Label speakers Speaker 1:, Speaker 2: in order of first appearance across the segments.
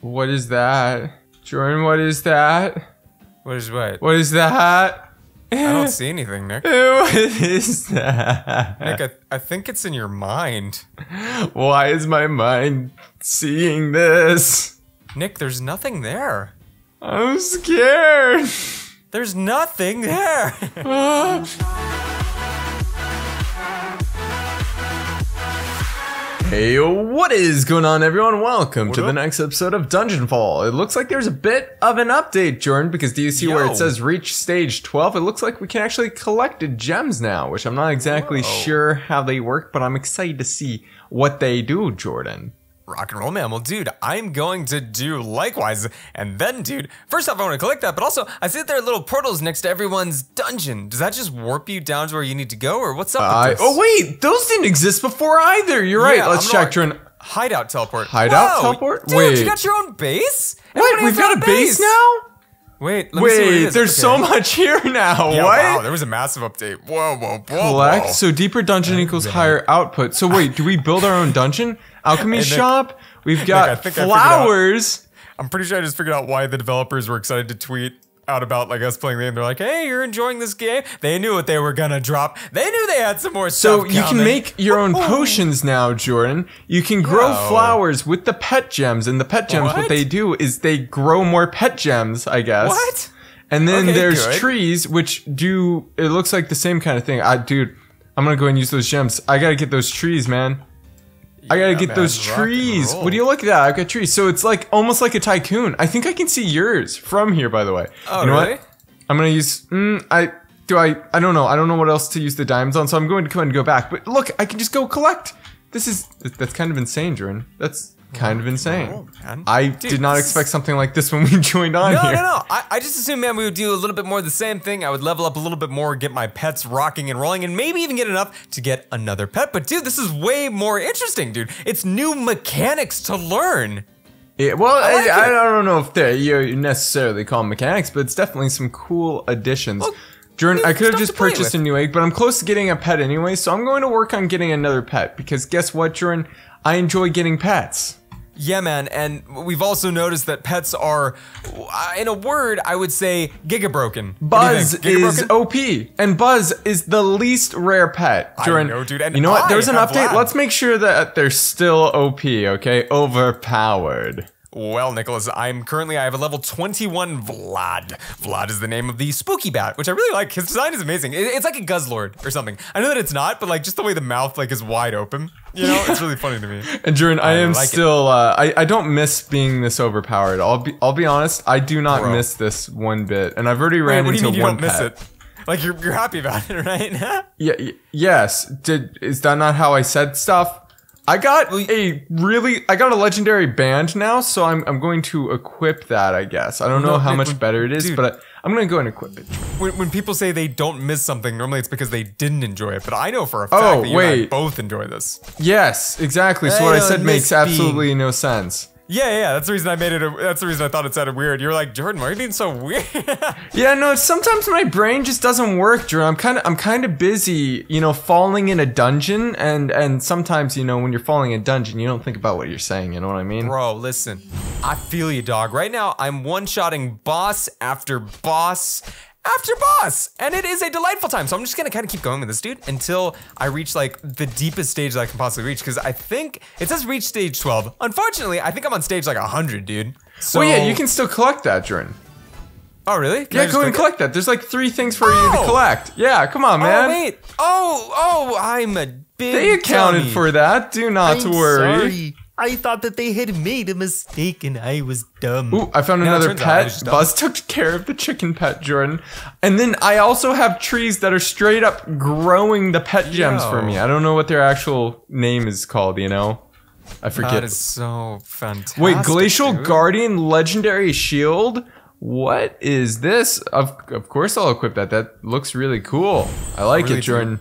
Speaker 1: What is that? Jordan, what is that?
Speaker 2: What is what?
Speaker 1: What is that?
Speaker 2: I don't see anything, Nick.
Speaker 1: What is that?
Speaker 2: Nick, I, I think it's in your mind.
Speaker 1: Why is my mind seeing this?
Speaker 2: Nick, there's nothing there.
Speaker 1: I'm scared.
Speaker 2: There's nothing there. Ah.
Speaker 1: Hey, what is going on, everyone? Welcome to the next episode of Dungeon Fall. It looks like there's a bit of an update, Jordan, because do you see where it says reach stage 12? It looks like we can actually collect gems now, which I'm not exactly
Speaker 2: Whoa.
Speaker 1: sure how they work, but I'm excited to see what they do, Jordan.
Speaker 2: Rock and roll, man. Well, dude, I'm going to do likewise. And then, dude, first off, I want to collect that, but also, I see that there are little portals next to everyone's dungeon. Does that just warp you down to where you need to go, or what's up this?
Speaker 1: oh, wait, those didn't exist before either. You're right. Let's
Speaker 2: I'm
Speaker 1: check, Jordan.
Speaker 2: Hideout teleport.
Speaker 1: Hideout
Speaker 2: Whoa,
Speaker 1: teleport?
Speaker 2: Dude,
Speaker 1: Wait.
Speaker 2: you got your own base?
Speaker 1: What? We've got a
Speaker 2: own
Speaker 1: base now?
Speaker 2: Wait, let me see what it
Speaker 1: Wait,
Speaker 2: is.
Speaker 1: there's so much here now.
Speaker 2: Yeah,
Speaker 1: what?
Speaker 2: wow, there was a massive update. Whoa, whoa, whoa.
Speaker 1: collect.
Speaker 2: whoa.
Speaker 1: So deeper dungeon equals higher output. So wait, do we build our own dungeon? Alchemy
Speaker 2: Nick-
Speaker 1: shop. We've got
Speaker 2: think I out-
Speaker 1: flowers.
Speaker 2: I'm pretty sure I just figured out why the developers were excited to tweet out about like us playing the game. They're like, "Hey, you're enjoying this game." They knew what they were gonna drop. They knew they had some more stuff.
Speaker 1: So you can make your own potions now, Jordan. You can grow
Speaker 2: Yo.
Speaker 1: flowers with the pet gems, and the pet gems, what,
Speaker 2: What?
Speaker 1: they do is they grow more pet gems, I guess.
Speaker 2: What?
Speaker 1: And then
Speaker 2: Okay,
Speaker 1: there's
Speaker 2: good.
Speaker 1: trees, which do it looks like the same kind of thing. I, dude, I'm gonna go and use those gems. I gotta get those trees, man. I gotta
Speaker 2: Yeah,
Speaker 1: get
Speaker 2: man,
Speaker 1: those trees. What do you look at that? I've got trees. So it's like almost like a tycoon. I think I can see yours from here, by the way.
Speaker 2: Oh,
Speaker 1: you know
Speaker 2: really?
Speaker 1: what? I'm gonna use. Mm, I do. I. I don't know. I don't know what else to use the diamonds on. So I'm going to go ahead and go back. But look, I can just go collect. This is. That's kind of insane, Jordan. That's kind of insane.
Speaker 2: man.
Speaker 1: I
Speaker 2: Dude,
Speaker 1: did not expect something like this when we joined on
Speaker 2: No,
Speaker 1: here.
Speaker 2: no, no. I, I just assumed, man, we would do a little bit more of the same thing. I would level up a little bit more, get my pets rocking and rolling, and maybe even get enough to get another pet. But dude, this is way more interesting, dude. It's new mechanics to learn.
Speaker 1: Yeah, well, I,
Speaker 2: like
Speaker 1: I,
Speaker 2: it.
Speaker 1: don't know if they you necessarily call them mechanics, but it's definitely some cool additions.
Speaker 2: Well,
Speaker 1: Jordan, I could have just purchased a new egg, but I'm close to getting a pet anyway, so I'm going to work on getting another pet because guess what, Jordan? I enjoy getting pets.
Speaker 2: Yeah, man, and we've also noticed that pets are, uh, in a word, I would say giga broken.
Speaker 1: Buzz is OP, and Buzz is the least rare pet.
Speaker 2: I
Speaker 1: Jordan,
Speaker 2: know, dude, and
Speaker 1: you know what? There's an update.
Speaker 2: Vlad.
Speaker 1: Let's make sure that they're still OP. Okay, overpowered.
Speaker 2: Well, Nicholas, I'm currently I have a level 21 Vlad. Vlad is the name of the spooky bat, which I really like. His design is amazing. It- it's like a Guzzlord or something. I know that it's not, but like just the way the mouth like is wide open, you know, it's really funny to me.
Speaker 1: And Jordan, I,
Speaker 2: I
Speaker 1: am
Speaker 2: like
Speaker 1: still. Uh, I I don't miss being this overpowered. I'll be I'll be honest. I do not
Speaker 2: Bro.
Speaker 1: miss this one bit, and I've already
Speaker 2: Wait,
Speaker 1: ran
Speaker 2: you
Speaker 1: into
Speaker 2: mean you
Speaker 1: one
Speaker 2: don't miss
Speaker 1: pet.
Speaker 2: it? Like you're you're happy about it, right?
Speaker 1: Yeah. y- Yes. Did is that not how I said stuff? I got a really. I got a legendary band now, so I'm I'm going to equip that. I guess I don't know
Speaker 2: No,
Speaker 1: how
Speaker 2: it-
Speaker 1: much better it is,
Speaker 2: dude.
Speaker 1: but I, I'm gonna go and equip it.
Speaker 2: when, when people say they don't miss something, normally it's because they didn't enjoy it. But I know for a oh, fact
Speaker 1: Oh,
Speaker 2: that you and I
Speaker 1: wait.
Speaker 2: both enjoy this.
Speaker 1: Yes, exactly. So
Speaker 2: I
Speaker 1: what I said makes
Speaker 2: being-
Speaker 1: absolutely no sense.
Speaker 2: Yeah, yeah, that's the reason I made it. A, that's the reason I thought it sounded weird. You're like Jordan, why are you being so weird?
Speaker 1: Yeah, no. Sometimes my brain just doesn't work, Drew. I'm kind of, I'm kind of busy, you know, falling in a dungeon, and and sometimes, you know, when you're falling in a dungeon, you don't think about what you're saying. You know what I mean?
Speaker 2: Bro, listen, I feel you, dog. Right now, I'm one-shotting boss after boss after boss, and it is a delightful time. So I'm just gonna kind of keep going with this dude until I reach like the deepest stage that I can possibly reach. Because I think it says reach stage 12. Unfortunately, I think I'm on stage like 100, dude. So
Speaker 1: well, yeah, you can still collect that, Jordan.
Speaker 2: Oh, really? Can
Speaker 1: Yeah, go and
Speaker 2: click it?
Speaker 1: collect that. There's like three things for you to
Speaker 2: Oh!
Speaker 1: collect. Yeah, come on, oh, man.
Speaker 2: Oh wait. Oh, oh, I'm a big.
Speaker 1: They accounted
Speaker 2: dummy.
Speaker 1: for that. Do not
Speaker 2: I'm
Speaker 1: worry.
Speaker 2: sorry. I thought that they had made a mistake and I was dumb.
Speaker 1: Ooh, I found
Speaker 2: No,
Speaker 1: another
Speaker 2: turns out I was
Speaker 1: pet. Buzz took care of the chicken pet, Jordan. And then I also have trees that are straight up growing the pet gems for me. I don't know what their actual name is called, you know? I forget.
Speaker 2: That is so fantastic.
Speaker 1: Wait, Glacial
Speaker 2: dude.
Speaker 1: Guardian Legendary Shield? What is this? Of, of course I'll equip that. That looks really cool. I like
Speaker 2: really
Speaker 1: it, Jordan.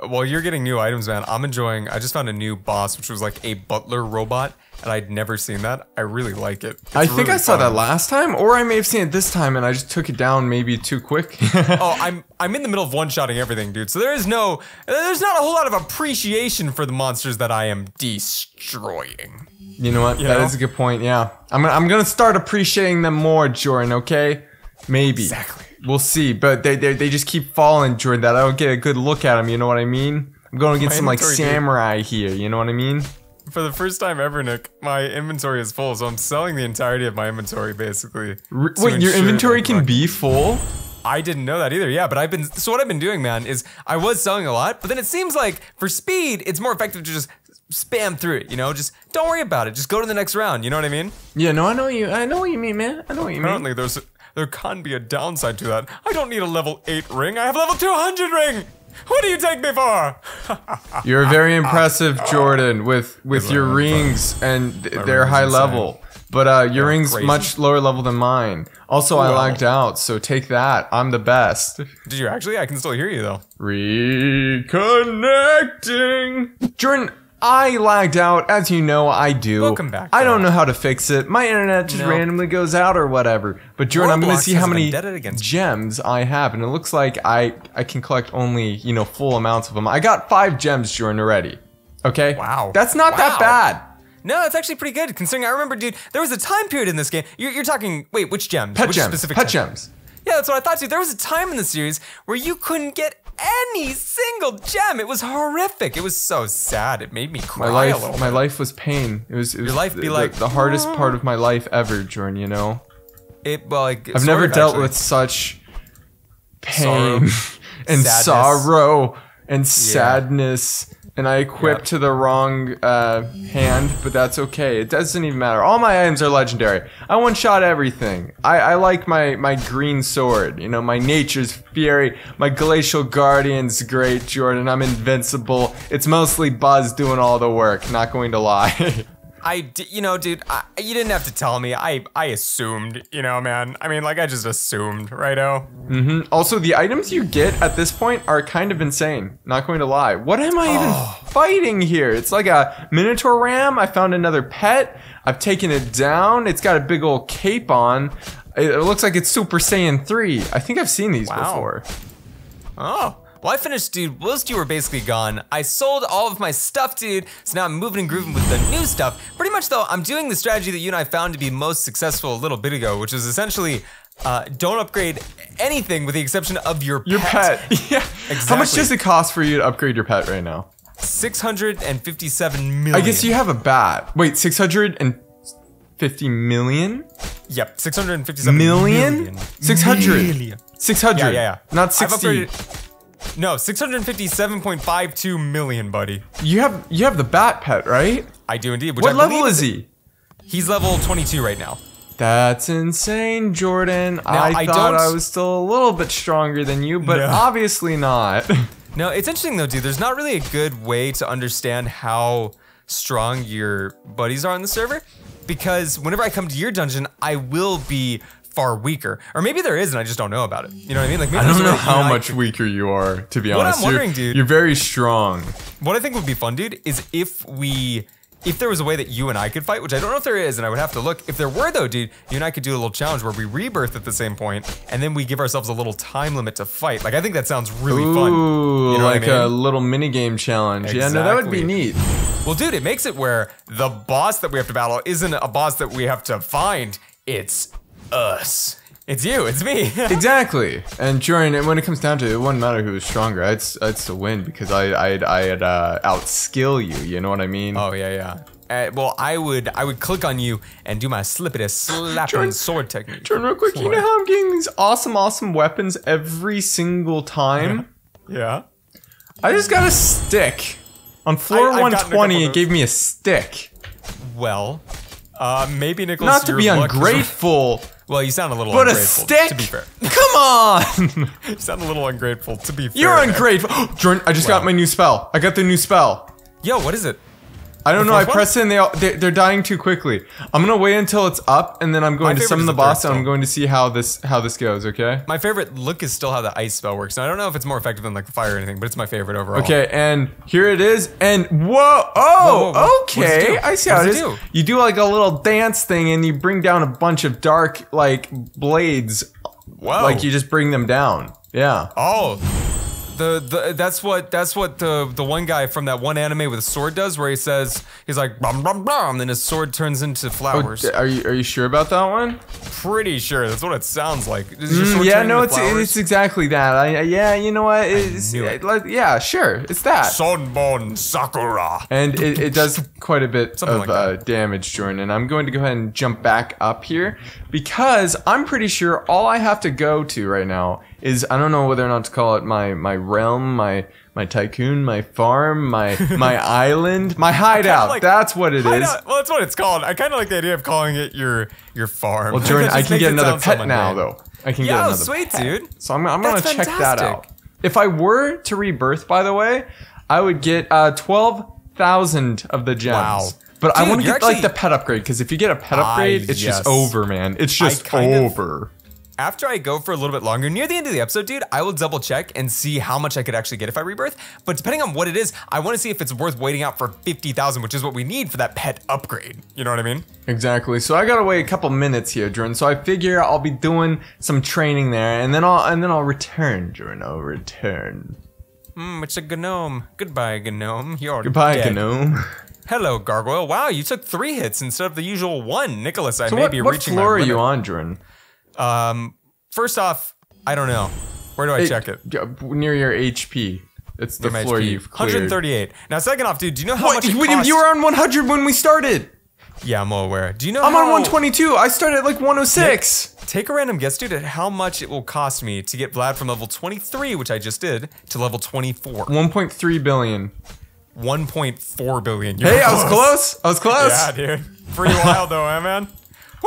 Speaker 2: Uh, While you're getting new items, man, I'm enjoying. I just found a new boss, which was like a butler robot, and I'd never seen that. I really like it. It's
Speaker 1: I think
Speaker 2: really
Speaker 1: I saw
Speaker 2: fun.
Speaker 1: that last time, or I may have seen it this time, and I just took it down maybe too quick.
Speaker 2: Oh, I'm I'm in the middle of one-shotting everything, dude. So there is no, there's not a whole lot of appreciation for the monsters that I am destroying.
Speaker 1: you know what? That is
Speaker 2: know?
Speaker 1: a good point. Yeah, I'm I'm gonna start appreciating them more, Jordan. Okay, maybe.
Speaker 2: Exactly.
Speaker 1: We'll see, but they, they they just keep falling, Jordan. That I don't get a good look at them. You know what I mean? I'm going to get some like
Speaker 2: inventory, dude.
Speaker 1: samurai here. You know what I mean?
Speaker 2: For the first time ever, Nick, my inventory is full, so I'm selling the entirety of my inventory basically.
Speaker 1: R- Wait, your inventory can be full.
Speaker 2: I didn't know that either. Yeah, but I've been so what I've been doing, man, is I was selling a lot, but then it seems like for speed, it's more effective to just spam through it. You know, just don't worry about it. Just go to the next round. You know what I mean?
Speaker 1: Yeah, no, I know you. I know what you mean, man. I know what you mean.
Speaker 2: Apparently, there's there can be a downside to that. I don't need a level eight ring. I have a level two hundred ring. What do you take me for?
Speaker 1: You're very impressive, Jordan, with with your rings, and th- they're high
Speaker 2: insane.
Speaker 1: level. But uh, your rings
Speaker 2: crazy.
Speaker 1: much lower level than mine. Also, I
Speaker 2: Well.
Speaker 1: lagged out, so take that. I'm the best.
Speaker 2: Did you actually? I can still hear you though.
Speaker 1: Reconnecting. Jordan, I lagged out, as you know I do.
Speaker 2: Welcome back,
Speaker 1: I don't know how to fix it. My internet just
Speaker 2: No.
Speaker 1: randomly goes out or whatever. But Jordan, I'm gonna see how many
Speaker 2: vendetta against
Speaker 1: gems I have, and it looks like I I can collect only you know full amounts of them. I got five gems, Jordan, already. Okay.
Speaker 2: Wow.
Speaker 1: That's not that bad.
Speaker 2: No, that's actually pretty good considering I remember, dude. There was a time period in this game. You're, you're talking. Wait, which gems?
Speaker 1: Pet
Speaker 2: which
Speaker 1: gems.
Speaker 2: Specific
Speaker 1: Pet
Speaker 2: gems. Yeah, that's what I thought, dude. There was a time in the series where you couldn't get any single gem. It was horrific. It was so sad. It made me cry
Speaker 1: My
Speaker 2: a
Speaker 1: life,
Speaker 2: little.
Speaker 1: my life was pain. It was, it was
Speaker 2: life be
Speaker 1: the,
Speaker 2: like,
Speaker 1: the hardest part of my life ever, Jordan. You know,
Speaker 2: It well, like,
Speaker 1: I've never
Speaker 2: of,
Speaker 1: dealt
Speaker 2: actually.
Speaker 1: with such pain and
Speaker 2: Sadness.
Speaker 1: sorrow and sadness. And I equipped
Speaker 2: Yep.
Speaker 1: to the wrong uh, hand, but that's okay. It doesn't even matter. All my items are legendary. I one shot everything. I, I like my, my green sword. You know, my nature's fury. My glacial guardian's great, Jordan. I'm invincible. It's mostly Buzz doing all the work. Not going to lie.
Speaker 2: I, you know, dude, I, you didn't have to tell me. I, I assumed, you know, man. I mean, like, I just assumed, righto?
Speaker 1: Mhm also, the items you get at this point are kind of insane. Not going to lie. What am I even fighting here? It's like a Minotaur ram. I found another pet. I've taken it down. It's got a big old cape on. It it looks like it's Super Saiyan 3. I think I've seen these
Speaker 2: Wow.
Speaker 1: before.
Speaker 2: Oh. Well, I finished, dude. Whilst you were basically gone, I sold all of my stuff, dude. So now I'm moving and grooving with the new stuff. Pretty much, though, I'm doing the strategy that you and I found to be most successful a little bit ago, which is essentially uh, don't upgrade anything with the exception of your,
Speaker 1: Your pet. yeah. Exactly. How much does it cost for you to upgrade your pet right now?
Speaker 2: 657 million.
Speaker 1: I guess you have a bat. Wait, 650 million?
Speaker 2: Yep, 657
Speaker 1: Million?
Speaker 2: million.
Speaker 1: 600.
Speaker 2: Million.
Speaker 1: 600.
Speaker 2: Yeah, yeah, yeah.
Speaker 1: Not
Speaker 2: I've
Speaker 1: 60.
Speaker 2: No, 657.52 million, buddy.
Speaker 1: You have you have the bat pet, right?
Speaker 2: I do indeed.
Speaker 1: What
Speaker 2: I
Speaker 1: level is he?
Speaker 2: He's level 22 right now.
Speaker 1: That's insane, Jordan. I,
Speaker 2: I
Speaker 1: thought I was still a little bit stronger than you, but
Speaker 2: No.
Speaker 1: obviously not.
Speaker 2: No, it's interesting though, dude. There's not really a good way to understand how strong your buddies are on the server because whenever I come to your dungeon, I will be far weaker. Or maybe there is and I just don't know about it. You know what I mean? Like maybe
Speaker 1: I don't know
Speaker 2: way that you
Speaker 1: how much
Speaker 2: could-
Speaker 1: weaker you are, to be
Speaker 2: What I'm
Speaker 1: honest. You're-
Speaker 2: wondering, dude-
Speaker 1: You're very strong.
Speaker 2: What I think would be fun, dude, is if we if there was a way that you and I could fight, which I don't know if there is, and I would have to look. If there were though, dude, you and I could do a little challenge where we rebirth at the same point, and then we give ourselves a little time limit to fight. Like I think that sounds really fun.
Speaker 1: Ooh,
Speaker 2: You know what I
Speaker 1: like a little mini game challenge. Yeah, no, that would be neat.
Speaker 2: Well, dude, it makes it where the boss that we have to battle isn't a boss that we have to find. It's us. It's you. It's me.
Speaker 1: Exactly. And Jordan, and when it comes down to it, it wouldn't matter who was stronger. I'd, s- I'd still win because I, I'd, I'd uh, outskill you. You know what I mean?
Speaker 2: oh yeah, yeah. Uh, well, I would I would click on you and do my slippity slapping
Speaker 1: Jordan-
Speaker 2: sword technique.
Speaker 1: Jordan, real quick, you know how I'm getting these awesome, awesome weapons every single time?
Speaker 2: Yeah.
Speaker 1: I just got a stick. On floor
Speaker 2: I- I've gotten a
Speaker 1: 120, it gave me a stick.
Speaker 2: Well, uh, maybe Nicholas.
Speaker 1: Not to
Speaker 2: your
Speaker 1: be
Speaker 2: luck
Speaker 1: ungrateful,
Speaker 2: Well, you sound a little
Speaker 1: but a
Speaker 2: ungrateful.
Speaker 1: stick?
Speaker 2: To be fair,
Speaker 1: Come on!
Speaker 2: you sound a little ungrateful. To be fair,
Speaker 1: You're ungrateful. Jordan, I just got my new spell. I got the new spell.
Speaker 2: Yo, what is it?
Speaker 1: I don't
Speaker 2: The
Speaker 1: know. I
Speaker 2: one?
Speaker 1: press it and they all, they, they're dying too quickly. I'm gonna wait until it's up and then I'm going to summon the
Speaker 2: the
Speaker 1: boss and I'm going to see how this how this goes. Okay.
Speaker 2: My favorite look is still how the ice spell works. Now I don't know if it's more effective than like the fire or anything, but it's my favorite overall.
Speaker 1: Okay, and here it is, and whoa, oh,
Speaker 2: Whoa, whoa, whoa. It
Speaker 1: okay. I see how it
Speaker 2: does
Speaker 1: is.
Speaker 2: it do?
Speaker 1: You do like a little dance thing, and you bring down a bunch of dark like blades,
Speaker 2: Whoa.
Speaker 1: like you just bring them down. Yeah.
Speaker 2: Oh. The, the that's what that's what the the one guy from that one anime with a sword does where he says he's like bum bum bum and then his sword turns into flowers.
Speaker 1: Are you are you sure about that one?
Speaker 2: Pretty sure that's what it sounds like.
Speaker 1: Mm, yeah, no, it's
Speaker 2: flowers?
Speaker 1: it's exactly that. I, yeah, you know what? It's,
Speaker 2: it.
Speaker 1: like, yeah, sure, it's that.
Speaker 2: Senbonzakura.
Speaker 1: And it, it does quite a bit
Speaker 2: Something
Speaker 1: of
Speaker 2: like
Speaker 1: uh, damage, Jordan. And I'm going to go ahead and jump back up here because I'm pretty sure all I have to go to right now is I don't know whether or not to call it my my realm, my my tycoon, my farm, my my island, my hideout.
Speaker 2: like-
Speaker 1: That's what it is.
Speaker 2: Hideout- Well, that's what it's called. I kind of like the idea of calling it your your farm.
Speaker 1: Well, Jordan, I can get another pet now, though. I can get
Speaker 2: Yo,
Speaker 1: another
Speaker 2: sweet,
Speaker 1: pet.
Speaker 2: dude.
Speaker 1: So I'm, I'm gonna check that out. If I were to rebirth, by the way, I would get uh, twelve thousand of the gems.
Speaker 2: Wow.
Speaker 1: But I
Speaker 2: Dude,
Speaker 1: want to get like the pet upgrade because if you get a pet upgrade, it's
Speaker 2: yes.
Speaker 1: just over, man. It's just
Speaker 2: kind of-
Speaker 1: over.
Speaker 2: After I go for a little bit longer, near the end of the episode, dude, I will double check and see how much I could actually get if I rebirth. But depending on what it is, I want to see if it's worth waiting out for 50,000, which is what we need for that pet upgrade. You know what I mean?
Speaker 1: Exactly. So I gotta wait a couple minutes here, Jordan. So I figure I'll be doing some training there, and then I'll and then I'll return, Jordan. I'll return.
Speaker 2: Hmm, it's a gnome. Goodbye, gnome. You're
Speaker 1: Goodbye,
Speaker 2: dead.
Speaker 1: Gnome.
Speaker 2: Hello, gargoyle. Wow, you took three hits instead of the usual one. Nicholas, I
Speaker 1: So
Speaker 2: may
Speaker 1: what,
Speaker 2: be
Speaker 1: what
Speaker 2: reaching
Speaker 1: floor are you on, Jordan?
Speaker 2: Um, first off, I don't know. Where do I check it?
Speaker 1: Near your HP. It's the floor
Speaker 2: HP.
Speaker 1: you've cleared.
Speaker 2: 138. Now, second off, dude, do you know how
Speaker 1: What?
Speaker 2: much it
Speaker 1: You, you were on 100 when we started.
Speaker 2: yeah, I'm well aware. Do you know
Speaker 1: I'm on 122. I started at like 106.
Speaker 2: Take a random guess, dude, at how much it will cost me to get Vlad from level 23, which I just did, to level 24.
Speaker 1: 1.3 billion.
Speaker 2: 1.4 billion.
Speaker 1: Hey, I was close. I was close.
Speaker 2: Yeah, dude. Pretty wild though, eh, man?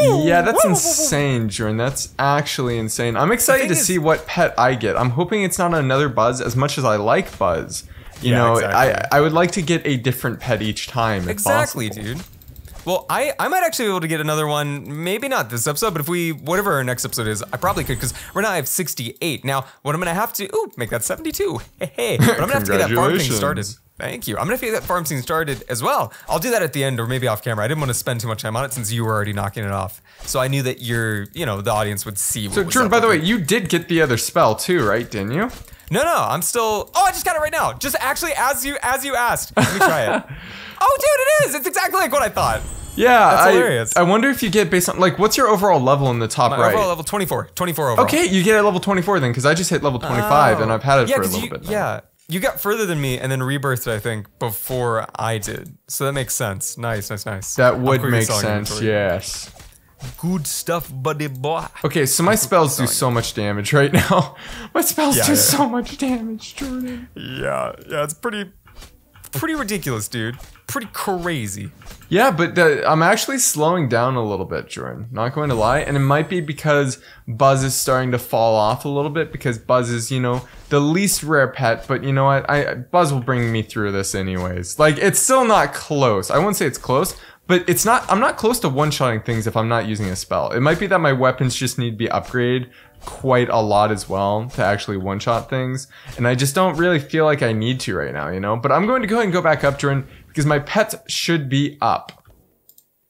Speaker 1: Yeah, that's insane, Jordan. That's actually insane. I'm excited to see what pet I get. I'm hoping it's not another Buzz as much as I like Buzz. You
Speaker 2: Yeah,
Speaker 1: know,
Speaker 2: exactly.
Speaker 1: I I would like to get a different pet each time. If
Speaker 2: Exactly, dude. Well, I, I might actually be able to get another one. Maybe not this episode, but if we whatever our next episode is, I probably could because right now I have 68. Now, what I'm gonna have to ooh make that 72. Hey, hey. But I'm gonna have to get that farm thing started. Thank you. I'm gonna have to get that farm scene started as well. I'll do that at the end or maybe off camera. I didn't want to spend too much time on it since you were already knocking it off. So I knew that you're, you know, the audience would see. What
Speaker 1: So, Jordan, by the way, you did get the other spell too, right? Didn't you?
Speaker 2: No, no, I'm still. Oh, I just got it right now. Just actually, as you as you asked. Let me try it. oh, dude, it is. It's exactly like what I thought.
Speaker 1: Yeah,
Speaker 2: That's
Speaker 1: I,
Speaker 2: hilarious.
Speaker 1: I wonder if you get based on like what's your overall level in the top
Speaker 2: My
Speaker 1: right?
Speaker 2: overall level 24. 24 overall.
Speaker 1: Okay, you get at level 24 then, because I just hit level 25 and I've had it
Speaker 2: yeah,
Speaker 1: for a little
Speaker 2: you,
Speaker 1: bit. now.
Speaker 2: Yeah, you got further than me and then rebirthed, I think, before I did. So that makes sense. Nice, nice, nice.
Speaker 1: That would make sense,
Speaker 2: inventory.
Speaker 1: yes.
Speaker 2: Good stuff, buddy boy.
Speaker 1: Okay, so my spells do so much damage right now. My spells
Speaker 2: Yeah,
Speaker 1: do
Speaker 2: yeah.
Speaker 1: so much damage, Jordan.
Speaker 2: Yeah, yeah, it's pretty, pretty ridiculous, dude. Pretty crazy.
Speaker 1: Yeah, but the, I'm actually slowing down a little bit, Jordan. Not going to lie, and it might be because Buzz is starting to fall off a little bit because Buzz is, you know, the least rare pet. But you know what? I Buzz will bring me through this anyways. Like it's still not close. I wouldn't say it's close, but it's not. I'm not close to one-shotting things if I'm not using a spell. It might be that my weapons just need to be upgraded quite a lot as well to actually one-shot things, and I just don't really feel like I need to right now. You know, but I'm going to go ahead and go back up, Jordan, because my pets should be up.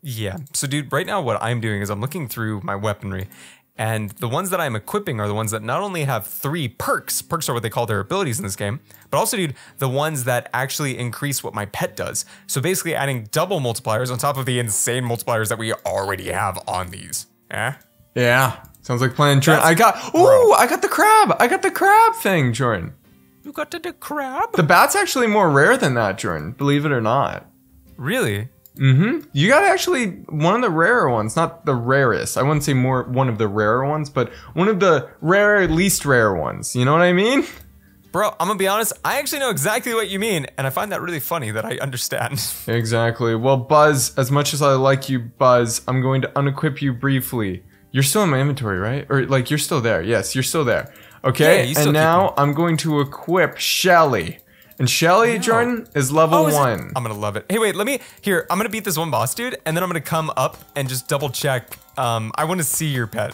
Speaker 2: Yeah. So, dude, right now, what I'm doing is I'm looking through my weaponry, and the ones that I'm equipping are the ones that not only have three perks, perks are what they call their abilities in this game, but also, dude, the ones that actually increase what my pet does. So, basically, adding double multipliers on top of the insane multipliers that we already have on these. Eh?
Speaker 1: Yeah. Sounds like playing Jordan. I got ooh, I got the crab. I got the crab thing, Jordan.
Speaker 2: You got to the crab?
Speaker 1: The bat's actually more rare than that, Jordan. Believe it or not.
Speaker 2: Really? Mm-hmm.
Speaker 1: You got actually one of the rarer ones, not the rarest. I wouldn't say more one of the rarer ones, but one of the rare, least rare ones. You know what I mean?
Speaker 2: Bro, I'm gonna be honest, I actually know exactly what you mean, and I find that really funny that I understand.
Speaker 1: Exactly. Well, Buzz, as much as I like you, Buzz, I'm going to unequip you briefly. You're still in my inventory, right? Or like you're still there. Yes, you're still there.
Speaker 2: Yeah,
Speaker 1: Okay.
Speaker 2: you still
Speaker 1: and now I'm going to equip Shelly. And Shelly, Jordan, is level
Speaker 2: Oh, is it-
Speaker 1: one.
Speaker 2: I'm gonna love it. Hey, wait, let me here. I'm gonna beat this one boss, dude, and then I'm gonna come up and just double check. Um, I want to see your pet.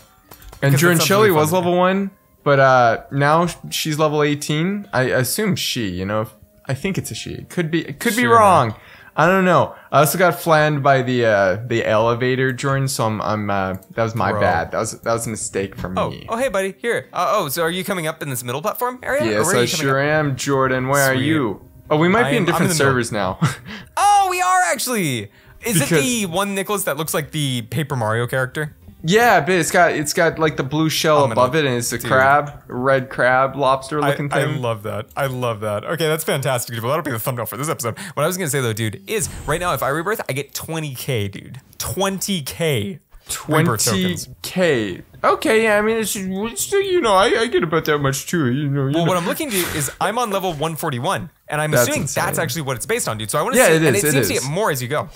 Speaker 1: and Jordan Shelly was level one, but uh, now she's level 18. I assume she, you know, I think it's a she. It could be, it could be
Speaker 2: Sure, man.
Speaker 1: wrong. I don't know. I also got flanned by the uh, the elevator, Jordan. So I'm, I'm uh, that was my
Speaker 2: Bro.
Speaker 1: bad. That was that was a mistake from
Speaker 2: Oh,
Speaker 1: me.
Speaker 2: oh, hey, buddy. Here. Uh, oh, so are you coming up in this middle platform area?
Speaker 1: Yes, I sure
Speaker 2: up?
Speaker 1: am, Jordan. Where
Speaker 2: Sweet.
Speaker 1: are you? Oh, we might
Speaker 2: I
Speaker 1: be in
Speaker 2: am-
Speaker 1: different
Speaker 2: in the middle.
Speaker 1: servers now.
Speaker 2: Oh, we are actually. Is
Speaker 1: Because-
Speaker 2: it the one Nicholas that looks like the Paper Mario character?
Speaker 1: Yeah, but it's got it's got like the blue shell
Speaker 2: gonna-
Speaker 1: above it, and it's a
Speaker 2: dude.
Speaker 1: crab, red crab, lobster looking
Speaker 2: I
Speaker 1: thing.
Speaker 2: I love that. I love that. Okay, that's fantastic, dude. Well, that'll be the thumbnail for this episode. What I was gonna say though, dude, is right now if I rebirth, I get 20k, dude. 20k.
Speaker 1: 20k. Okay, yeah, I mean, it's, it's you know, I, I get about that much too. You know, you
Speaker 2: Well,
Speaker 1: know.
Speaker 2: what I'm looking to is I'm on level 141, and I'm
Speaker 1: That's
Speaker 2: assuming
Speaker 1: insane.
Speaker 2: that's actually what it's based on, dude. So I want to
Speaker 1: Yeah,
Speaker 2: see,
Speaker 1: it
Speaker 2: and
Speaker 1: is,
Speaker 2: it
Speaker 1: it
Speaker 2: seems to get more as you go.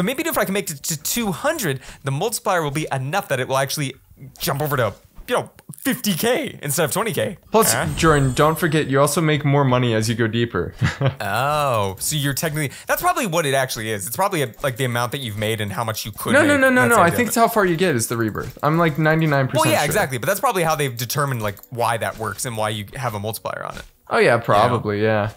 Speaker 2: So maybe if I can make it to 200, the multiplier will be enough that it will actually jump over to you know 50k instead of 20k.
Speaker 1: Plus,
Speaker 2: Huh?
Speaker 1: Jordan, don't forget, you also make more money as you go deeper.
Speaker 2: Oh, so you're technically that's probably what it actually is. It's probably a, like the amount that you've made and how much you could.
Speaker 1: no, no, no, no, no. I think it's how far you get is the rebirth. I'm like 99%
Speaker 2: Well, yeah,
Speaker 1: sure.
Speaker 2: exactly. But that's probably how they've determined like why that works and why you have a multiplier on it.
Speaker 1: Oh, yeah, probably, yeah.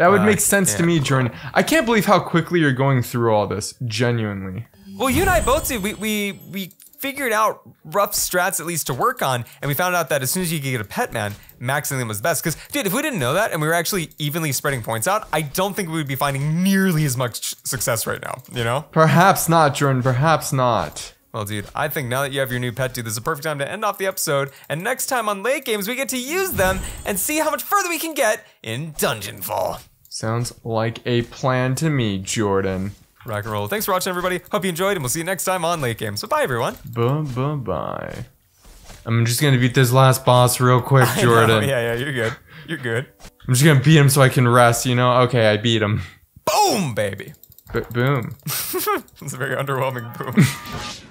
Speaker 1: That would
Speaker 2: Uh,
Speaker 1: make sense to me, Jordan. I can't believe how quickly you're going through all this. Genuinely.
Speaker 2: Well, you and I both did. We we we figured out rough strats at least to work on, and we found out that as soon as you could get a pet man, maxing them was best. Because, dude, if we didn't know that and we were actually evenly spreading points out, I don't think we would be finding nearly as much success right now. You know?
Speaker 1: Perhaps not, Jordan. Perhaps not.
Speaker 2: Well, dude, I think now that you have your new pet, dude, this is a perfect time to end off the episode. And next time on L8Games, we get to use them and see how much further we can get in Dungeon Fall.
Speaker 1: Sounds like a plan to me, Jordan.
Speaker 2: Rock and roll. Thanks for watching, everybody. Hope you enjoyed, and we'll see you next time on L8Games. So, bye, everyone.
Speaker 1: Bye bye bye. I'm just gonna beat this last boss real quick, Jordan.
Speaker 2: Yeah, yeah, you're good. You're good.
Speaker 1: I'm just gonna beat him so I can rest, you know? Okay, I beat him.
Speaker 2: Boom, baby.
Speaker 1: B- boom.
Speaker 2: It's a very underwhelming boom.